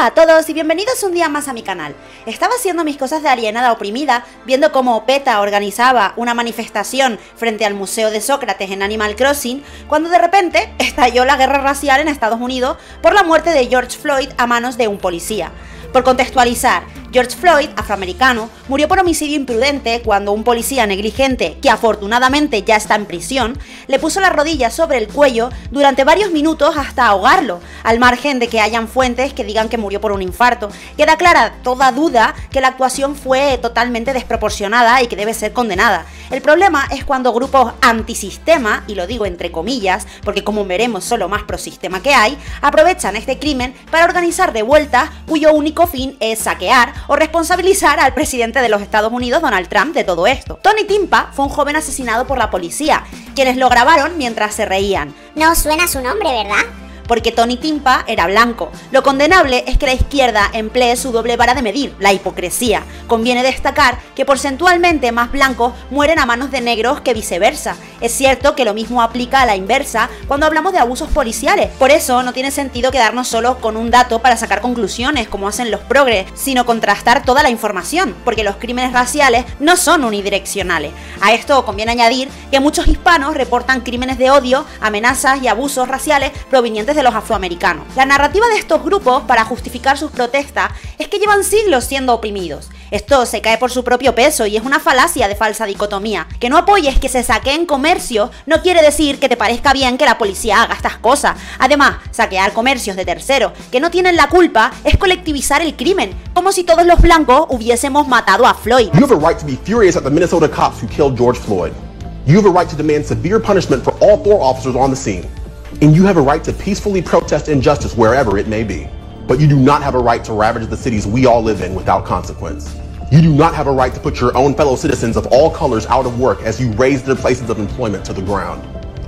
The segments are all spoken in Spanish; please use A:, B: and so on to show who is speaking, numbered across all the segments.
A: Hola a todos y bienvenidos un día más a mi canal. Estaba haciendo mis cosas de alienada oprimida, viendo cómo PETA organizaba una manifestación frente al Museo de Sócrates en Animal Crossing, cuando de repente estalló la guerra racial en Estados Unidos por la muerte de George Floyd a manos de un policía. Por contextualizar, George Floyd, afroamericano, murió por homicidio imprudente cuando un policía negligente, que afortunadamente ya está en prisión, le puso la rodilla sobre el cuello durante varios minutos hasta ahogarlo, al margen de que hayan fuentes que digan que murió por un infarto. Queda clara toda duda que la actuación fue totalmente desproporcionada y que debe ser condenada. El problema es cuando grupos antisistema, y lo digo entre comillas, porque como veremos son lo más prosistema que hay, aprovechan este crimen para organizar revueltas cuyo único fin es saquear o responsabilizar al presidente de los Estados Unidos, Donald Trump, de todo esto. Tony Timpa fue un joven asesinado por la policía, quienes lo grabaron mientras se reían.
B: No suena su nombre, ¿verdad?
A: Porque Tony Timpa era blanco. Lo condenable es que la izquierda emplee su doble vara de medir, la hipocresía. Conviene destacar que porcentualmente más blancos mueren a manos de negros que viceversa. Es cierto que lo mismo aplica a la inversa cuando hablamos de abusos policiales. Por eso no tiene sentido quedarnos solo con un dato para sacar conclusiones como hacen los progres, sino contrastar toda la información, porque los crímenes raciales no son unidireccionales. A esto conviene añadir que muchos hispanos reportan crímenes de odio, amenazas y abusos raciales provenientes de los afroamericanos. La narrativa de estos grupos para justificar sus protestas es que llevan siglos siendo oprimidos. Esto se cae por su propio peso y es una falacia de falsa dicotomía. Que no apoyes que se saqueen comercio no quiere decir que te parezca bien que la policía haga estas cosas. Además, saquear comercios de terceros que no tienen la culpa es colectivizar el crimen, como si todos los blancos hubiésemos matado a Floyd.
C: You have a right to be furious at the Minnesota cops who killed George Floyd. You have a right to demand severe punishment for all four officers on the scene. And you have a right to peacefully protest injustice wherever it may be. But you do not have a right to ravage the cities we all live in without consequence. You do not have a right to put your own fellow citizens of all colors out of work as you raise their places of employment to the ground.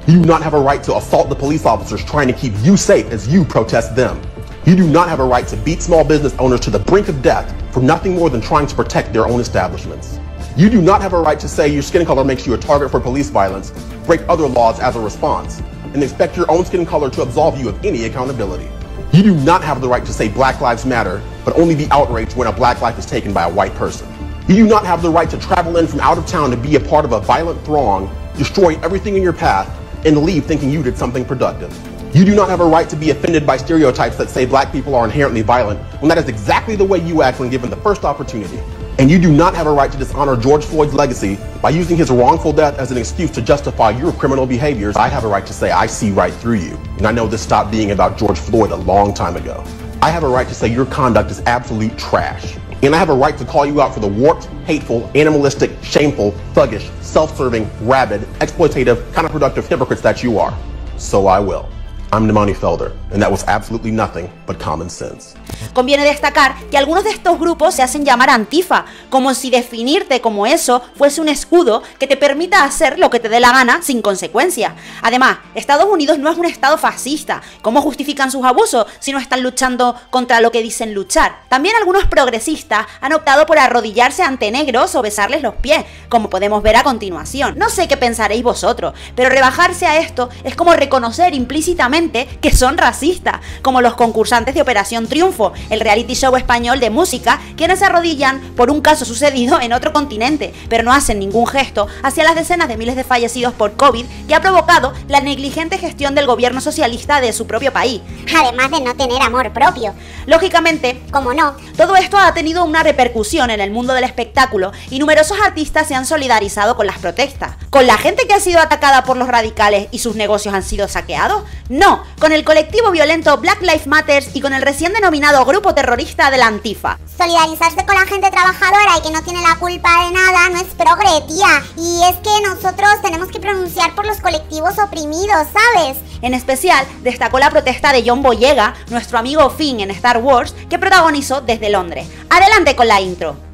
C: You do not have a right to assault the police officers trying to keep you safe as you protest them. You do not have a right to beat small business owners to the brink of death for nothing more than trying to protect their own establishments. You do not have a right to say your skin color makes you a target for police violence, break other laws as a response, and expect your own skin color to absolve you of any accountability. You do not have the right to say Black Lives Matter, but only be outraged when a black life is taken by a white person. You do not have the right to travel in from out of town to be a part of a violent throng, destroy everything in your path, and leave thinking you did something productive. You do not have a right to be offended by stereotypes that say black people are inherently violent when that is exactly the way you act when given the first opportunity. And you do not have a right to dishonor George Floyd's legacy by using his wrongful death as an excuse to justify your criminal behaviors. I have a right to say I see right through you. And I know this stopped being about George Floyd a long time ago. I have a right to say your conduct is absolute trash. And I have a right to call you out for the warped, hateful, animalistic, shameful, thuggish, self-serving, rabid, exploitative, counterproductive hypocrites that you are. So I will. I'm Nemani Felder, and that was absolutely nothing but common sense.
A: Conviene destacar que algunos de estos grupos se hacen llamar antifa, como si definirte como eso fuese un escudo que te permita hacer lo que te dé la gana sin consecuencia. Además, Estados Unidos no es un estado fascista. ¿Cómo justifican sus abusos si no están luchando contra lo que dicen luchar? También algunos progresistas han optado por arrodillarse ante negros o besarles los pies, como podemos ver a continuación. No sé qué pensaréis vosotros, pero rebajarse a esto es como reconocer implícitamente que son racistas, como los concursantes de Operación Triunfo, el reality show español de música, quienes se arrodillan por un caso sucedido en otro continente, pero no hacen ningún gesto hacia las decenas de miles de fallecidos por COVID que ha provocado la negligente gestión del gobierno socialista de su propio país.
B: Además de no tener amor propio.
A: Lógicamente,
B: como no,
A: todo esto ha tenido una repercusión en el mundo del espectáculo y numerosos artistas se han solidarizado con las protestas. ¿Con la gente que ha sido atacada por los radicales y sus negocios han sido saqueados? No, con el colectivo violento Black Lives Matter y con el recién denominado grupo terrorista de la Antifa.
B: Solidarizarse con la gente trabajadora y que no tiene la culpa de nada no es progre, tía. Y es que nosotros tenemos que pronunciar por los colectivos oprimidos, ¿sabes?
A: En especial, destacó la protesta de John Boyega, nuestro amigo Finn en Star Wars, que protagonizó desde Londres. Adelante con la intro.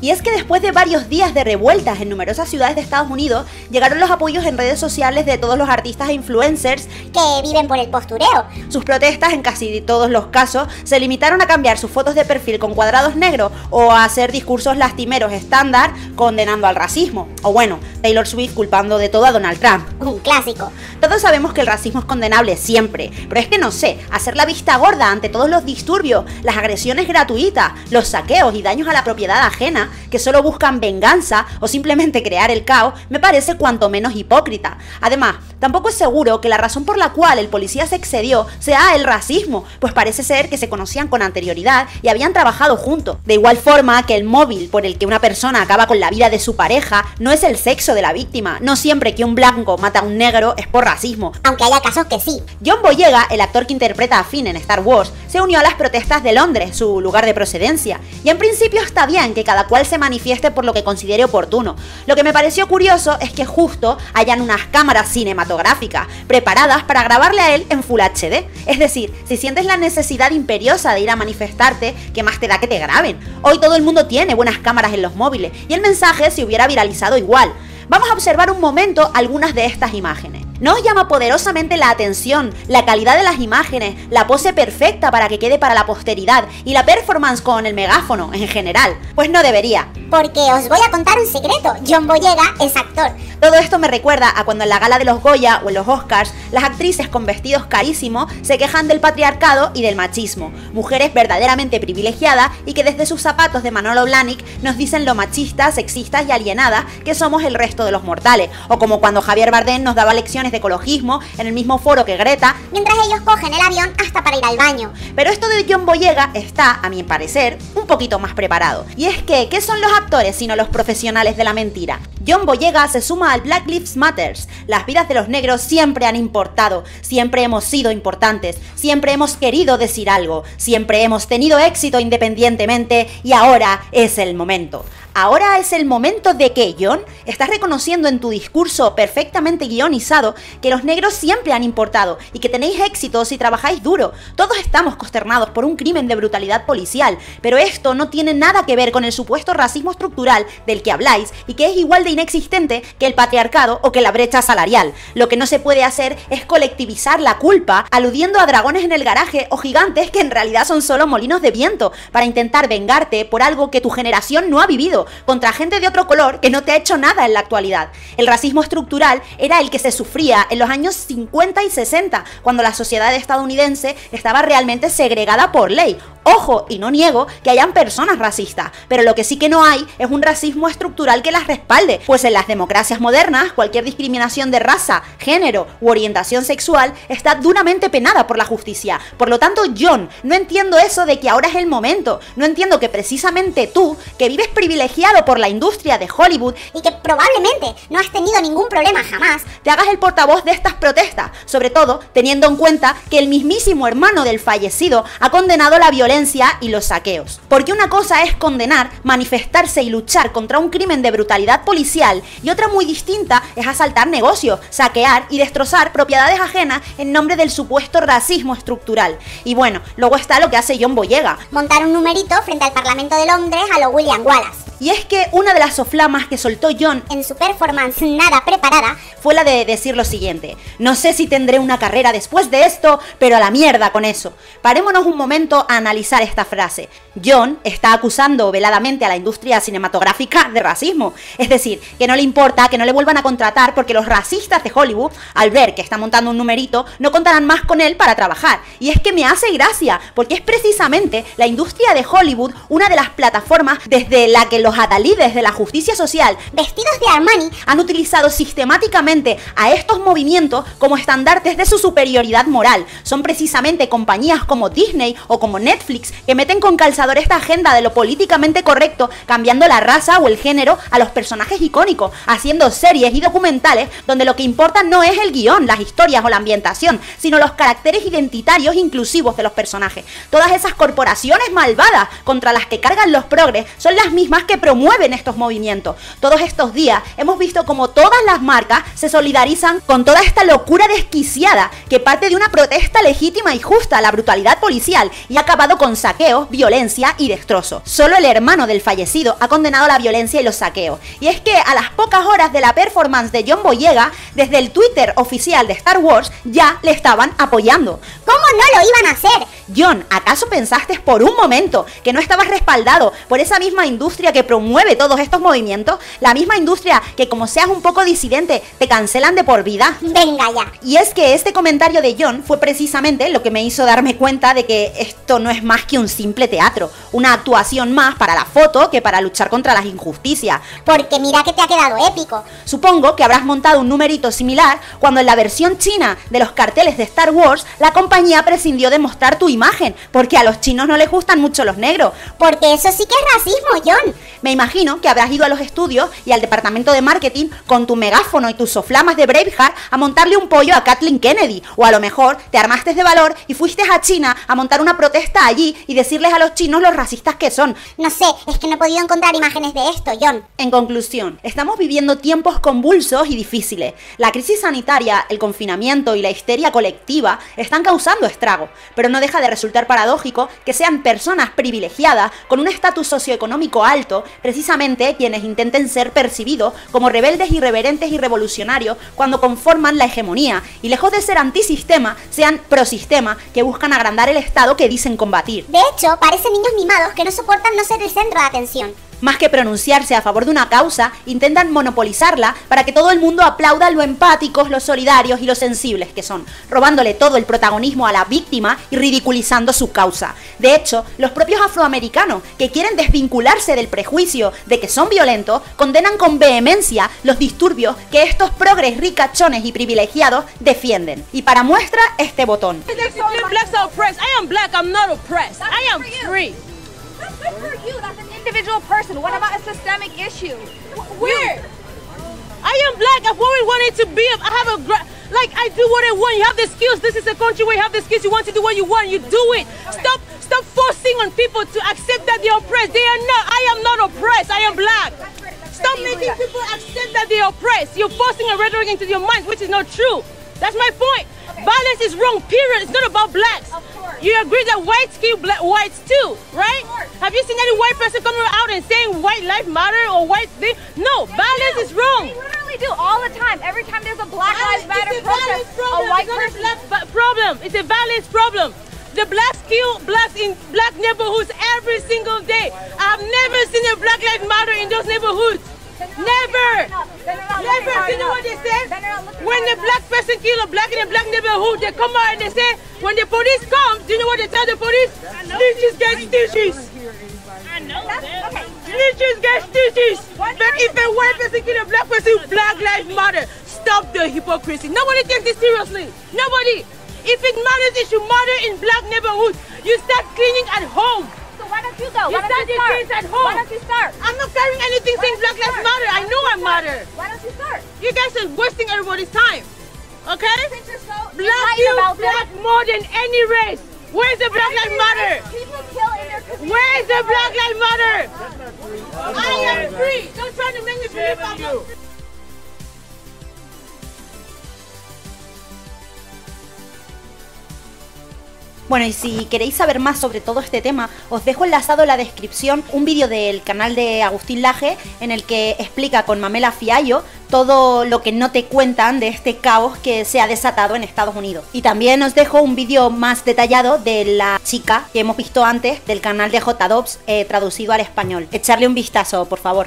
A: Y es que después de varios días de revueltas en numerosas ciudades de Estados Unidos, llegaron los apoyos en redes sociales de todos los artistas e influencers
B: que viven por el postureo.
A: Sus protestas, en casi todos los casos, se limitaron a cambiar sus fotos de perfil con cuadrados negros o a hacer discursos lastimeros estándar condenando al racismo. O bueno, Taylor Swift culpando de todo a Donald Trump.
B: Un clásico.
A: Todos sabemos que el racismo es condenable siempre, pero es que no sé, hacer la vista gorda ante todos los disturbios, las agresiones gratuitas, los saqueos y daños a la propiedad ajena, que solo buscan venganza o simplemente crear el caos, me parece cuanto menos hipócrita. Además, tampoco es seguro que la razón por la cual el policía se excedió sea el racismo, pues parece ser que se conocían con anterioridad y habían trabajado juntos. De igual forma que el móvil por el que una persona acaba con la vida de su pareja no es el sexo de la víctima, no siempre que un blanco mata a un negro es por racismo.
B: Aunque haya casos que sí.
A: John Boyega, el actor que interpreta a Finn en Star Wars, se unió a las protestas de Londres, su lugar de procedencia, y en principio está bien que cada cual se manifieste por lo que considere oportuno. Lo que me pareció curioso es que justo hayan unas cámaras cinematográficas preparadas para grabarle a él en Full HD. Es decir, si sientes la necesidad imperiosa de ir a manifestarte, ¿qué más te da que te graben? Hoy todo el mundo tiene buenas cámaras en los móviles y el mensaje se hubiera viralizado igual. Vamos a observar un momento algunas de estas imágenes. ¿No os llama poderosamente la atención la calidad de las imágenes, la pose perfecta para que quede para la posteridad y la performance con el megáfono en general? Pues no debería.
B: Porque os voy a contar un secreto, John Boyega es actor.
A: Todo esto me recuerda a cuando en la gala de los Goya o en los Oscars las actrices con vestidos carísimos se quejan del patriarcado y del machismo. Mujeres verdaderamente privilegiadas y que desde sus zapatos de Manolo Blahnik nos dicen lo machistas, sexistas y alienadas que somos el resto de los mortales. O como cuando Javier Bardem nos daba lecciones de ecologismo en el mismo foro que Greta,
B: mientras ellos cogen el avión hasta para ir al baño.
A: Pero esto de John Boyega está, a mi parecer, un poquito más preparado. Y es que, ¿qué son los actores sino los profesionales de la mentira? John Boyega se suma al Black Lives Matters. Las vidas de los negros siempre han importado, siempre hemos sido importantes, siempre hemos querido decir algo, siempre hemos tenido éxito independientemente y ahora es el momento. Ahora es el momento de que, John, estás reconociendo en tu discurso perfectamente guionizado que los negros siempre han importado y que tenéis éxito si trabajáis duro. Todos estamos consternados por un crimen de brutalidad policial, pero esto no tiene nada que ver con el supuesto racismo estructural del que habláis y que es igual de inexistente que el patriarcado o que la brecha salarial. Lo que no se puede hacer es colectivizar la culpa aludiendo a dragones en el garaje o gigantes que en realidad son solo molinos de viento para intentar vengarte por algo que tu generación no ha vivido contra gente de otro color que no te ha hecho nada en la actualidad. El racismo estructural era el que se sufría en los años 50 y 60, cuando la sociedad estadounidense estaba realmente segregada por ley. Ojo, y no niego que hayan personas racistas, pero lo que sí que no hay es un racismo estructural que las respalde, pues en las democracias modernas cualquier discriminación de raza, género u orientación sexual está duramente penada por la justicia. Por lo tanto, John, no entiendo eso de que ahora es el momento, no entiendo que precisamente tú, que vives privilegiado por la industria de Hollywood
B: y que probablemente no has tenido ningún problema jamás,
A: te hagas el portavoz de estas protestas, sobre todo teniendo en cuenta que el mismísimo hermano del fallecido ha condenado la violencia y los saqueos. Porque una cosa es condenar, manifestarse y luchar contra un crimen de brutalidad policial y otra muy distinta es asaltar negocios, saquear y destrozar propiedades ajenas en nombre del supuesto racismo estructural. Y bueno, luego está lo que hace John Boyega.
B: Montar un numerito frente al Parlamento de Londres a lo William Wallace.
A: Y es que una de las soflamas que soltó John
B: en su performance nada preparada
A: fue la de decir lo siguiente, no sé si tendré una carrera después de esto, pero a la mierda con eso. Parémonos un momento a analizar esta frase. John está acusando veladamente a la industria cinematográfica de racismo. Es decir, que no le importa que no le vuelvan a contratar porque los racistas de Hollywood, al ver que está montando un numerito, no contarán más con él para trabajar. Y es que me hace gracia, porque es precisamente la industria de Hollywood una de las plataformas desde la que los adalides de la justicia social,
B: vestidos de Armani,
A: han utilizado sistemáticamente a estos movimientos como estandartes de su superioridad moral. Son precisamente compañías como Disney o como Netflix que meten con calzador esta agenda de lo políticamente correcto, cambiando la raza o el género a los personajes icónicos, haciendo series y documentales donde lo que importa no es el guion, las historias o la ambientación, sino los caracteres identitarios inclusivos de los personajes. Todas esas corporaciones malvadas contra las que cargan los progres son las mismas que promueven estos movimientos. Todos estos días hemos visto como todas las marcas se solidarizan con toda esta locura desquiciada que parte de una protesta legítima y justa a la brutalidad policial y ha acabado con saqueos, violencia y destrozo. Solo el hermano del fallecido ha condenado la violencia y los saqueos. Y es que a las pocas horas de la performance de John Boyega, desde el Twitter oficial de Star Wars ya le estaban apoyando.
B: ¿Cómo no lo iban a hacer?
A: John, ¿acaso pensaste por un momento que no estabas respaldado por esa misma industria que promueve todos estos movimientos? La misma industria que como seas un poco disidente te cancelan de por vida.
B: Venga ya.
A: Y es que este comentario de John fue precisamente lo que me hizo darme cuenta de que esto no es más que un simple teatro, una actuación más para la foto que para luchar contra las injusticias.
B: Porque mira que te ha quedado épico.
A: Supongo que habrás montado un numerito similar cuando en la versión china de los carteles de Star Wars la compañía prescindió de mostrar tu imagen, porque a los chinos no les gustan mucho los negros.
B: Porque eso sí que es racismo, John.
A: Me imagino que habrás ido a los estudios y al departamento de marketing con tu megáfono y tus soflamas de Braveheart a montarle un pollo a Kathleen Kennedy. O a lo mejor te armaste de valor y fuiste a China a montar una protesta allí y decirles a los chinos los racistas que son.
B: No sé, es que no he podido encontrar imágenes de esto, John.
A: En conclusión, estamos viviendo tiempos convulsos y difíciles. La crisis sanitaria, el confinamiento y la histeria colectiva están causando estrago, pero no deja de resultar paradójico que sean personas privilegiadas con un estatus socioeconómico alto, precisamente quienes intenten ser percibidos como rebeldes irreverentes y revolucionarios cuando conforman la hegemonía y lejos de ser antisistema, sean prosistema que buscan agrandar el Estado que dicen combatir.
B: De hecho, parecen niños mimados que no soportan no ser el centro de atención.
A: Más que pronunciarse a favor de una causa, intentan monopolizarla para que todo el mundo aplauda lo empáticos, lo solidarios y lo sensibles que son, robándole todo el protagonismo a la víctima y ridiculizando su causa. De hecho, los propios afroamericanos, que quieren desvincularse del prejuicio de que son violentos, condenan con vehemencia los disturbios que estos progres ricachones y privilegiados defienden. Y para muestra, este botón.
D: Good for you. That's an individual person. What about a systemic issue? Where?
E: I am black. I've always wanted to be. I have a like. I do what I want. You have the skills. This is a country where you have the skills. You want to do what you want. You do it. Stop. Stop forcing on people to accept that they're oppressed. They are not. I am not oppressed. I am black. Stop making people accept that they're oppressed. You're forcing a rhetoric into your minds, which is not true. That's my point. Violence is wrong, period. It's not about blacks. You agree that whites kill black whites too, right? Have you seen any white person coming out and saying white life matter or white thing? No,
D: they
E: violence
D: do.
E: is wrong.
D: They literally do all the time. Every time there's a Black Lives Matter
E: a
D: protest,
E: problem.
D: a white
E: it's
D: person.
E: Black problem. It's a violence problem. The blacks kill blacks in black neighborhoods every single day. I've never seen a Black Lives Matter in those neighborhoods. Never! Never! You know what they say? When a black person kill a black in a black neighborhood, they come out and they say, when the police come, do you know what they tell the police? Snitches get stitches. I know that. Okay. Snitches get stitches. But if a white person kill a black person, black lives matter. Stop the hypocrisy. Nobody takes this seriously. Nobody. If it matters, it should matter in black neighborhoods. You start cleaning at home.
D: So why don't you go?
E: You
D: Why don't
E: start
D: you
E: your
D: start?
E: kids at home.
D: Why don't you start?
E: I'm not carrying anything
D: Why
E: saying Black Lives? Matter. I know I matter.
D: Why don't you start?
E: You guys are wasting everybody's time. Okay? Kills black more than any race. Where's the Black Lives Matter?
D: People kill in their.
E: Where's the Black Lives Matter? I am free. Don't try to make me believe I'm
A: Bueno, y si queréis saber más sobre todo este tema, os dejo enlazado en la descripción un vídeo del canal de Agustín Laje en el que explica con Mamela Fiallo todo lo que no te cuentan de este caos que se ha desatado en Estados Unidos. Y también os dejo un vídeo más detallado de la chica que hemos visto antes del canal de JDops eh, traducido al español. Echarle un vistazo, por favor.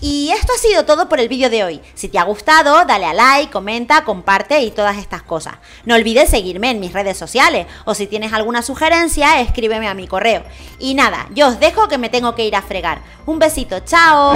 A: Y esto ha sido todo por el vídeo de hoy. Si te ha gustado, dale a like, comenta, comparte y todas estas cosas. No olvides seguirme en mis redes sociales o si tienes alguna sugerencia, escríbeme a mi correo. Y nada, yo os dejo que me tengo que ir a fregar. Un besito, chao.